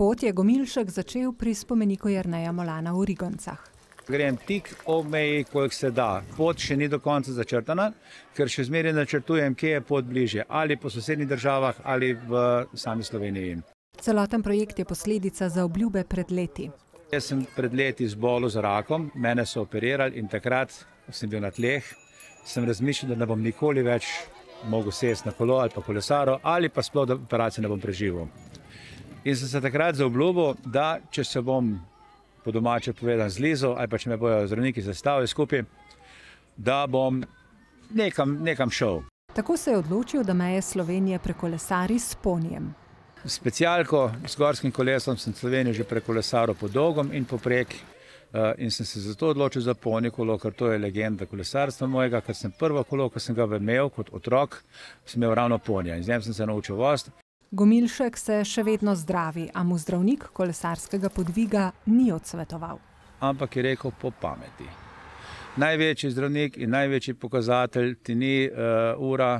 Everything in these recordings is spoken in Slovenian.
pot je Gomilšek začel pri spomeniku Jrneja Molana v Rigoncah. Grem tik ob meji, koliko se da. Pot še ni do konca začrtana, ker še zmeraj načrtujem, kje je pot bližje, ali po sosednjih državah ali v sami Sloveniji. Celoten projekt je posledica za obljube pred leti. Jaz sem pred leti zbolel z rakom, mene so operirali in takrat sem bil na tleh. Sem razmišljal, da ne bom nikoli več mogel sesti na kolo ali pa kolesaro, ali pa sploh da operacije ne bom preživel. In sem se takrat zaobljubil, da če se bom po domače povedal zlizel, ali pa če me bojo zdravniki zastavili skupaj, da bom nekam, nekam šel. Tako se je odločil, da meje Slovenije prekolesari s ponijem. Specialko s gorskim kolesom sem Slovenijo že prekolesaril po dolgom in poprek. In sem se zato odločil za ponje kolo, ker to je legenda kolesarstva mojega, ker sem prvo kolo, ko sem ga imel kot otrok, sem imel ravno ponja in z njim sem se naučil vost. Gomilšek se še vedno zdravi, a mu zdravnik kolesarskega podviga ni odsvetoval. Ampak je rekel po pameti. Največji zdravnik in največji pokazatelj ti ni uh, ura,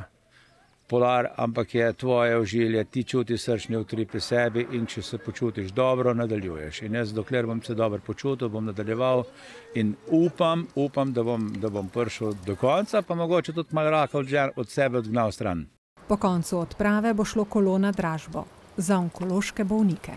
polar, ampak je tvoje ožilje, ti čutiš srčni utrip pri sebi in če se počutiš dobro, nadaljuješ. In jaz, dokler bom se dobro počutil, bom nadaljeval in upam, upam, da bom, da bom prišel do konca, pa mogoče tudi malo raka od, od sebe odgnal stran. Po koncu odprave bo šlo kolo na dražbo za onkološke bolnike.